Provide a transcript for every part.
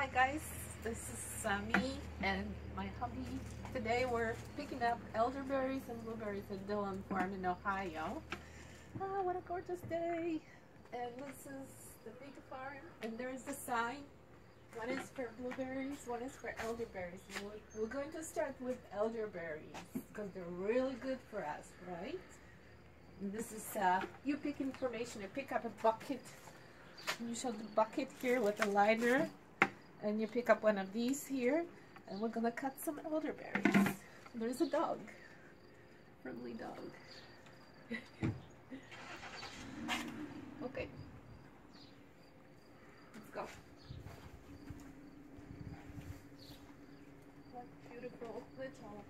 Hi guys, this is Sammy and my hubby. Today we're picking up elderberries and blueberries at Dillon Farm in Ohio. Ah, what a gorgeous day! And this is the big farm and there's the sign. One is for blueberries, one is for elderberries. We're, we're going to start with elderberries because they're really good for us, right? And this is, uh, you pick information, you pick up a bucket you show the bucket here with a liner and you pick up one of these here and we're gonna cut some elderberries. There's a dog. Friendly dog. Okay. Let's go. Beautiful little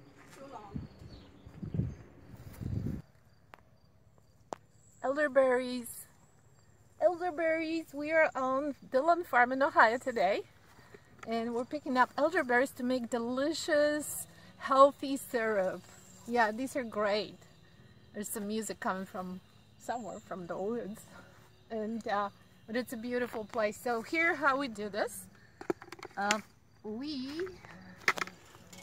elderberries. Elderberries. We are on Dillon Farm in Ohio today and we're picking up elderberries to make delicious healthy syrup. Yeah, these are great. There's some music coming from somewhere from the woods and uh, but it's a beautiful place. So here how we do this. Uh, we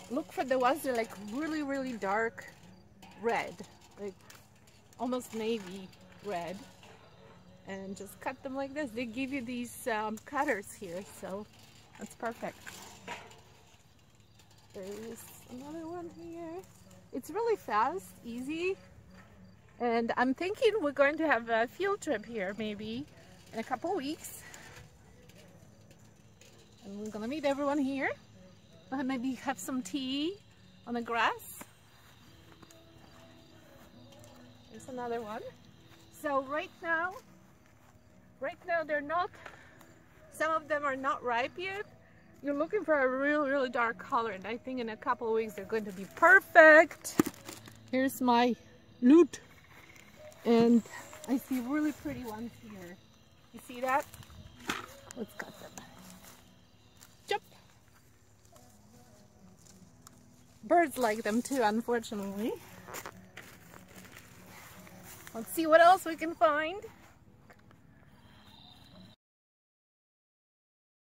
look for the ones that are like really really dark red like almost navy red and just cut them like this. They give you these um, cutters here, so that's perfect. There's another one here. It's really fast, easy, and I'm thinking we're going to have a field trip here maybe in a couple weeks. And we're gonna meet everyone here. Uh, maybe have some tea on the grass. There's another one. So right now right now they're not some of them are not ripe yet. You're looking for a real really dark color and I think in a couple of weeks they're going to be perfect. Here's my loot and I see really pretty ones here. You see that? Let's cut them. Jump. Birds like them too unfortunately. Let's see what else we can find